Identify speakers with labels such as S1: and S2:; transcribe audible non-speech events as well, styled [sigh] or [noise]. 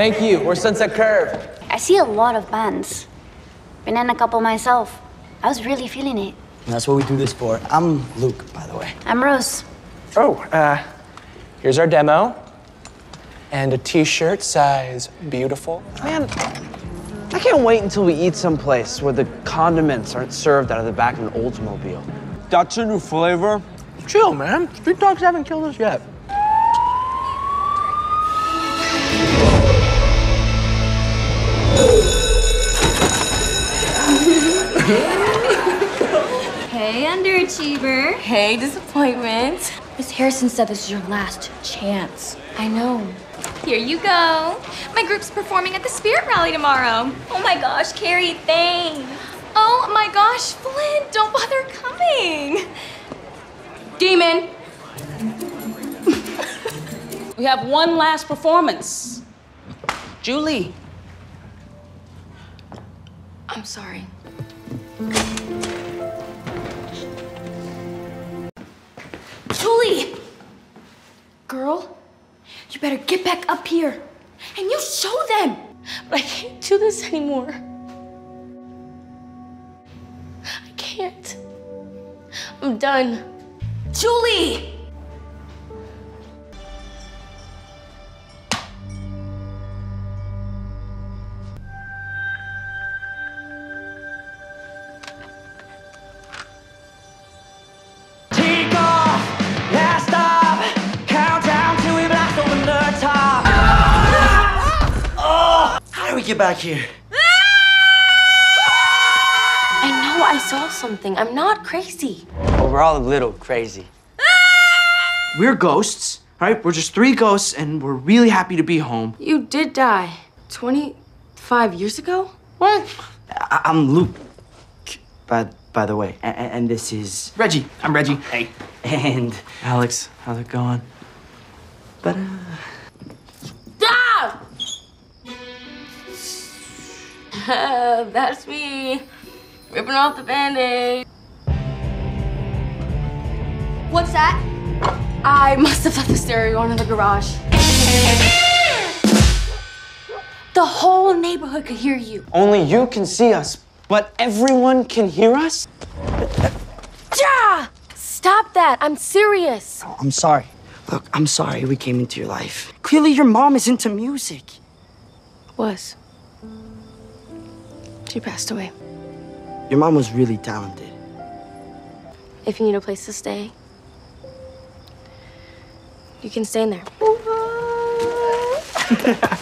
S1: Thank you. We're Sunset Curve.
S2: I see a lot of bands. Been in a couple myself. I was really feeling it.
S3: And that's what we do this for. I'm Luke, by the way.
S2: I'm Rose.
S1: Oh, uh, here's our demo. And a t-shirt size beautiful.
S4: Man, I can't wait until we eat someplace where the condiments aren't served out of the back of an Oldsmobile. That's a new flavor.
S1: Chill, man. Street dogs haven't killed us yet.
S5: Hey.
S6: Hey, disappointment.
S5: Miss Harrison said this is your last chance.
S6: I know.
S5: Here you go. My group's performing at the Spirit Rally tomorrow. Oh my gosh, Carrie, thanks. Oh my gosh, Flynn, don't bother coming.
S6: Demon. [laughs] we have one last performance. Julie.
S5: I'm sorry. Julie! Girl, you better get back up here and you show them.
S6: But I can't do this anymore. I can't. I'm done.
S5: Julie!
S3: Get back here?
S6: I know I saw something. I'm not crazy.
S3: Well, we're all a little crazy.
S4: We're ghosts, right? We're just three ghosts, and we're really happy to be home.
S6: You did die 25 years ago?
S4: What?
S3: I- I'm Luke, by, by the way. A- a- and this is.
S4: Reggie. I'm Reggie. Hey.
S3: And.
S4: Alex, how's it going?
S3: But,
S6: That's me. Ripping off the band-aid.
S5: What's that?
S6: I must have left the stereo on in the garage. The whole neighborhood could hear you.
S4: Only you can see us, but everyone can hear us?
S6: Ja! Stop that. I'm serious.
S3: Oh, I'm sorry. Look, I'm sorry we came into your life. Clearly, your mom is into music.
S6: Was. She passed away.
S3: Your mom was really talented.
S6: If you need a place to stay, you can stay in there. [laughs]